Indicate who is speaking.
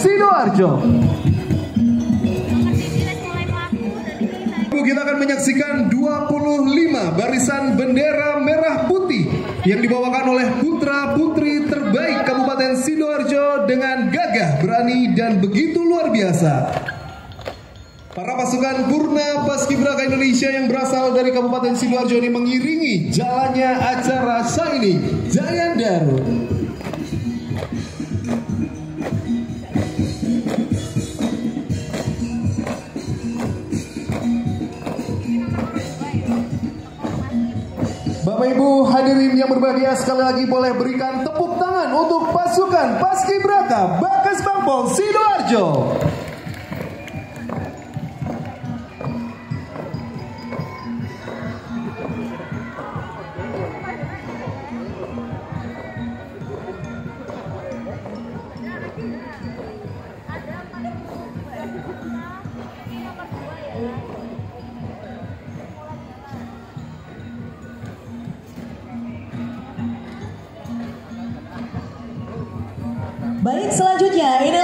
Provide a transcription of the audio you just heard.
Speaker 1: Sidoarjo.
Speaker 2: Kita akan menyaksikan 25 barisan bendera merah putih yang dibawakan oleh putra putri terbaik Kabupaten Sidoarjo dengan gagah, berani dan begitu luar biasa. Para pasukan Purna Paskibraka Indonesia yang berasal dari Kabupaten Sidoarjo ini mengiringi jalannya acara Shiny Giant Daru. Bapak Ibu hadirin yang berbahagia sekali lagi boleh berikan tepuk tangan untuk pasukan Paskibraka Bakas Bangpol Sidoarjo.
Speaker 3: Baik, selanjutnya inilah